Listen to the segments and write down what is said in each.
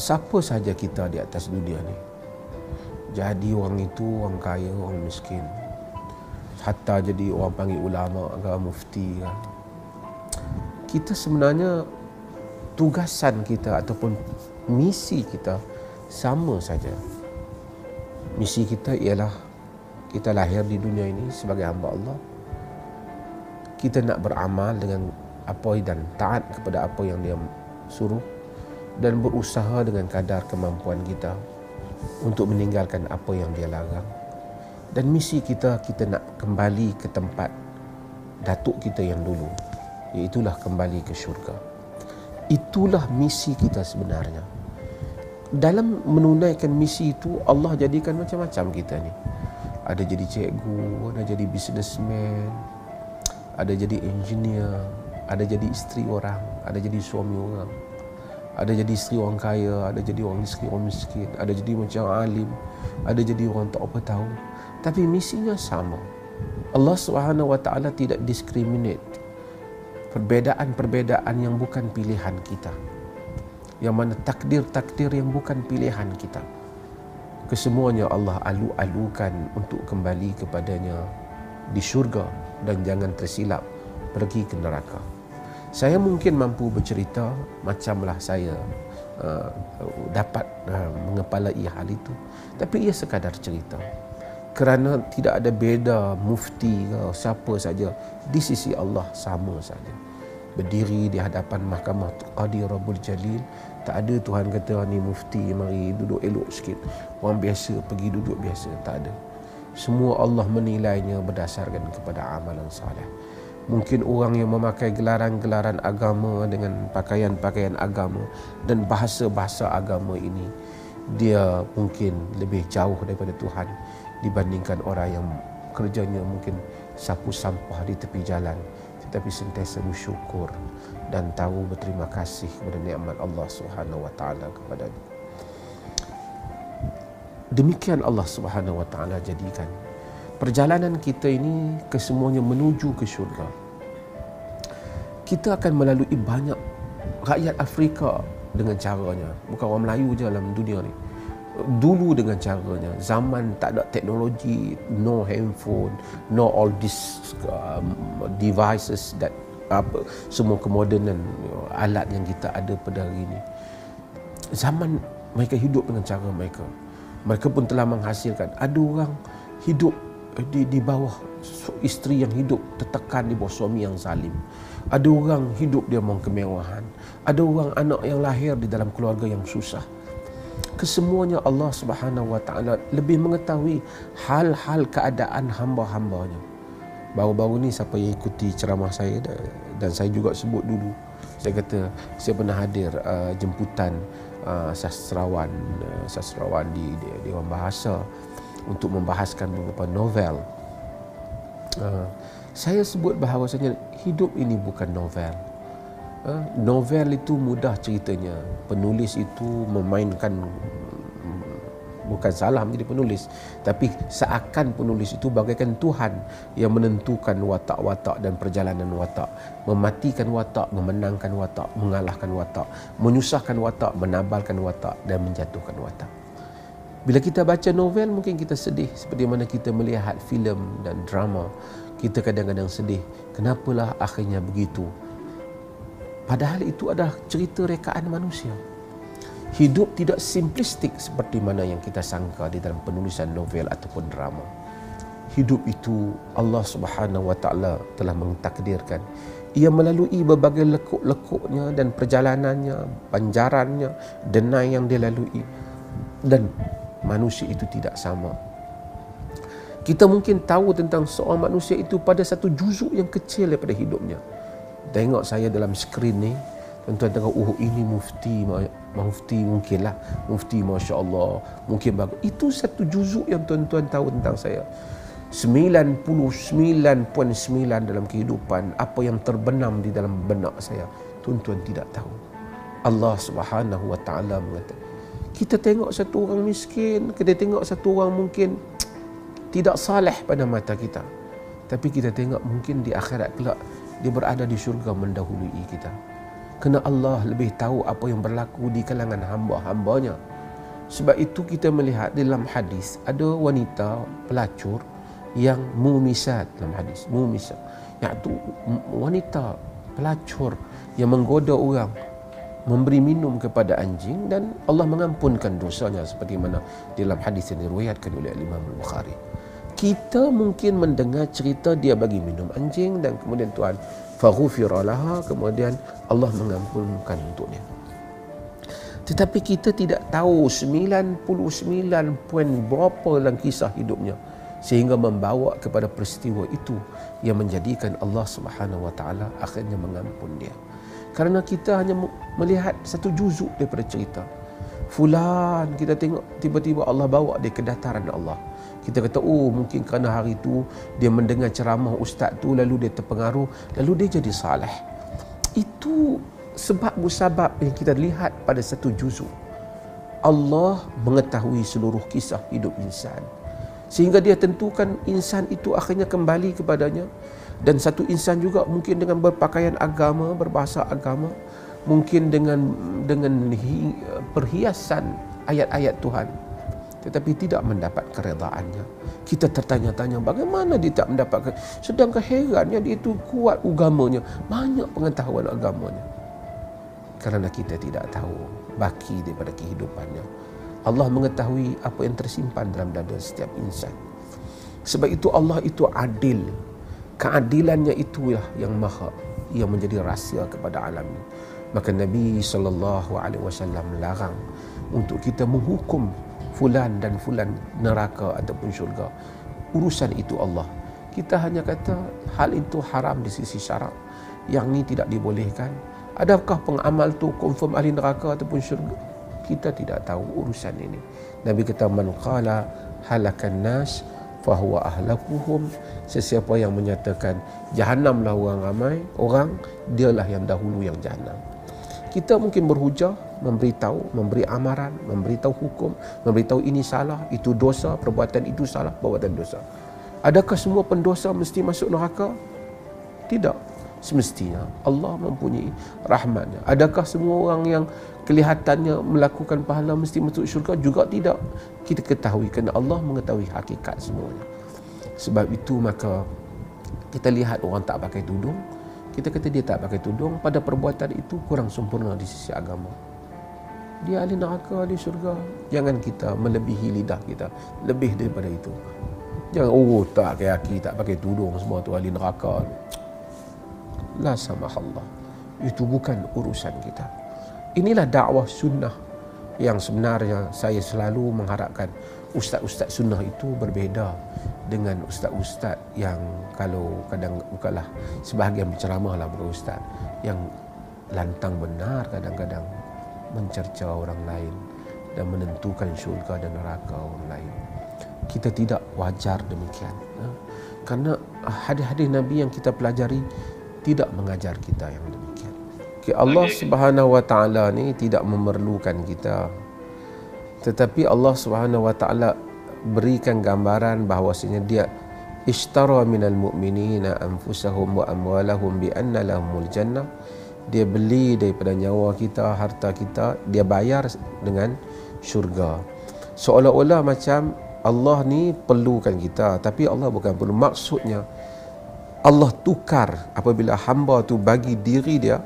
siapa saja kita di atas dunia ni? Jadi orang itu orang kaya orang miskin. Hatta jadi orang panggil ulama ke mufti ke. Kita sebenarnya tugasan kita ataupun misi kita sama saja. Misi kita ialah kita lahir di dunia ini sebagai hamba Allah. Kita nak beramal dengan apa dan taat kepada apa yang dia suruh dan berusaha dengan kadar kemampuan kita untuk meninggalkan apa yang dia larang. Dan misi kita kita nak kembali ke tempat datuk kita yang dulu iaitulah kembali ke syurga. Itulah misi kita sebenarnya. Dalam menunaikan misi itu Allah jadikan macam-macam kita ni. Ada jadi cikgu ada jadi businessman ada jadi engineer ada jadi isteri orang ada jadi suami orang ada jadi isteri orang kaya ada jadi orang isteri orang miskin ada jadi macam alim ada jadi orang tak apa tahu tapi misinya sama. Allah Subhanahu wa taala tidak discriminate perbedaan-perbedaan yang bukan pilihan kita. Yang mana takdir-takdir yang bukan pilihan kita. Kesemuanya Allah alu-alukan untuk kembali kepadanya di syurga dan jangan tersilap pergi ke neraka. Saya mungkin mampu bercerita macamlah saya uh, dapat uh, mengepalai hal itu. Tapi ia sekadar cerita. Kerana tidak ada beda mufti ke siapa saja di sisi Allah sama saja. Berdiri di hadapan mahkamah qadi rabbul jalil. Tak ada Tuhan kata ni mufti mari duduk elok sikit. Orang biasa pergi duduk biasa tak ada. Semua Allah menilainya berdasarkan kepada amalan saleh mungkin orang yang memakai gelaran-gelaran agama dengan pakaian-pakaian agama dan bahasa-bahasa agama ini dia mungkin lebih jauh daripada Tuhan dibandingkan orang yang kerjanya mungkin sapu sampah di tepi jalan tetapi sentiasa bersyukur dan tahu berterima kasih kepada nikmat Allah Subhanahu wa taala kepada demikian Allah Subhanahu wa taala jadikan perjalanan kita ini kesemuanya menuju ke syurga. Kita akan melalui banyak rakyat Afrika dengan caranya. Bukan orang Melayu je dalam dunia ni. Dulu dengan caranya. Zaman tak ada teknologi no handphone no all these um, devices that apa semua kemodenan alat yang kita ada pada hari ini. Zaman mereka hidup dengan cara mereka. Mereka pun telah menghasilkan. Ada orang hidup di di bawah isteri yang hidup tertekan di bawah suami yang zalim. Ada orang hidup dia mahu kemewahan. Ada orang anak yang lahir di dalam keluarga yang susah. Kesemuanya Allah Subhanahu Wa Taala lebih mengetahui hal-hal keadaan hamba-hambanya. Baru-baru ni siapa yang ikuti ceramah saya dan saya juga sebut dulu. Saya kata saya pernah hadir uh, jemputan uh, sastrawan uh, sastrawan di di Dewan Bahasa untuk membahaskan beberapa novel. Uh, saya sebut bahawasanya hidup ini bukan novel. Ha? novel itu mudah ceritanya penulis itu memainkan bukan salah menjadi penulis tapi seakan penulis itu bagaikan Tuhan yang menentukan watak-watak dan perjalanan watak mematikan watak memenangkan watak mengalahkan watak menyusahkan watak menabalkan watak dan menjatuhkan watak bila kita baca novel mungkin kita sedih seperti mana kita melihat filem dan drama kita kadang-kadang sedih kenapalah akhirnya begitu Padahal itu adalah cerita rekaan manusia. Hidup tidak simplistik seperti mana yang kita sangka di dalam penulisan novel ataupun drama. Hidup itu Allah Subhanahu Wa Taala telah mentakdirkan. Ia melalui berbagai lekuk-lekuknya dan perjalanannya, panjarannya, denai yang dia lalui. Dan manusia itu tidak sama. Kita mungkin tahu tentang seorang manusia itu pada satu juzuk yang kecil daripada hidupnya. Tengok saya dalam skrin ni tuan-tuan tengok oh ini mufti mufti mungkinlah mufti masya-Allah mungkin bagus. Itu satu juzuk yang tuan-tuan tahu tentang saya. 99.9 dalam kehidupan apa yang terbenam di dalam benak saya tuan-tuan tidak tahu. Allah Subhanahu wa taala mengatakan kita tengok satu orang miskin kita tengok satu orang mungkin tidak saleh pada mata kita tapi kita tengok mungkin di akhirat kelak dia berada di syurga mendahului kita. Kerana Allah lebih tahu apa yang berlaku di kalangan hamba-hambanya. Sebab itu kita melihat dalam hadis ada wanita pelacur yang mumisat dalam hadis mumisat iaitu wanita pelacur yang menggoda orang memberi minum kepada anjing dan Allah mengampunkan dosanya seperti mana dalam hadis yang diriwayatkan oleh Imam Al-Bukhari kita mungkin mendengar cerita dia bagi minum anjing dan kemudian Tuhan faghfira laha kemudian Allah mengampunkan untuknya tetapi kita tidak tahu 99 poin berapa dalam kisah hidupnya sehingga membawa kepada peristiwa itu yang menjadikan Allah Subhanahu wa taala akhirnya mengampun dia. Kerana kita hanya melihat satu juzuk daripada cerita. Fulan kita tengok tiba-tiba Allah bawa dia ke dataran Allah. Kita kata oh mungkin kerana hari itu dia mendengar ceramah ustaz tu lalu dia terpengaruh lalu dia jadi saleh. Itu sebab musabab yang kita lihat pada satu juzuk. Allah mengetahui seluruh kisah hidup insan. Sehingga dia tentukan insan itu akhirnya kembali kepadanya dan satu insan juga mungkin dengan berpakaian agama berbahasa agama mungkin dengan dengan perhiasan ayat-ayat Tuhan tetapi tidak mendapat keredaannya. Kita tertanya-tanya bagaimana dia tak mendapatkan sedangkan herannya dia itu kuat agamanya, banyak pengetahuan agamanya. Kerana kita tidak tahu baki daripada kehidupannya. Allah mengetahui apa yang tersimpan dalam dada setiap insan. Sebab itu Allah itu adil. Keadilannya itulah yang maha yang menjadi rahsia kepada alam ini. Maka Nabi sallallahu alaihi wasallam larang untuk kita menghukum fulan dan fulan neraka ataupun syurga. Urusan itu Allah. Kita hanya kata hal itu haram di sisi syarak. Yang ini tidak dibolehkan. Adakah pengamal tu confirm ahli neraka ataupun syurga? Kita tidak tahu urusan ini. Nabi kata man qala halakan nas fahuwa ahlakuhum sesiapa yang menyatakan jahanamlah orang ramai orang dialah yang dahulu yang jahanam kita mungkin berhujah memberitahu, memberi amaran, memberitahu hukum, memberitahu ini salah, itu dosa, perbuatan itu salah, perbuatan dosa. Adakah semua pendosa mesti masuk neraka? Tidak. Semestinya Allah mempunyai rahmatnya. Adakah semua orang yang kelihatannya melakukan pahala mesti masuk syurga? Juga tidak. Kita ketahui kerana Allah mengetahui hakikat semuanya. Sebab itu maka kita lihat orang tak pakai tudung, kita kata dia tak pakai tudung pada perbuatan itu kurang sempurna di sisi agama dia ahli neraka ahli syurga jangan kita melebihi lidah kita lebih daripada itu jangan oh tak kaki tak pakai tudung semua tu ahli neraka la Allah itu bukan urusan kita inilah dakwah sunnah yang sebenarnya saya selalu mengharapkan ustaz-ustaz sunnah itu berbeza dengan ustaz-ustaz yang kalau kadang bukanlah sebahagian berceramah lah berustaz yang lantang benar kadang-kadang mencerca orang lain dan menentukan syurga dan neraka orang lain. Kita tidak wajar demikian. Ya. Karena hadis-hadis Nabi yang kita pelajari tidak mengajar kita yang demikian. Okay, Allah Subhanahu Wa Taala ni tidak memerlukan kita. Tetapi Allah Subhanahu Wa Taala berikan gambaran bahawasanya dia ishtara minal mu'minina anfusahum wa amwalahum bi anna lahumul jannah dia beli daripada nyawa kita, harta kita, dia bayar dengan syurga. Seolah-olah macam Allah ni perlukan kita, tapi Allah bukan perlu. Maksudnya, Allah tukar apabila hamba tu bagi diri dia,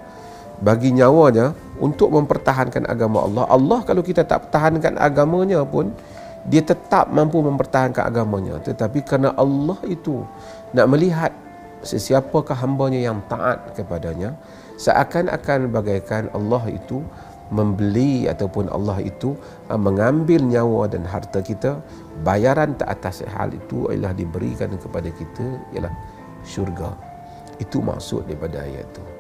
bagi nyawanya untuk mempertahankan agama Allah. Allah kalau kita tak pertahankan agamanya pun, dia tetap mampu mempertahankan agamanya. Tetapi kerana Allah itu nak melihat sesiapakah hambanya yang taat kepadanya, seakan-akan bagaikan Allah itu membeli ataupun Allah itu uh, mengambil nyawa dan harta kita bayaran atas hal itu ialah diberikan kepada kita ialah syurga. Itu maksud daripada ayat itu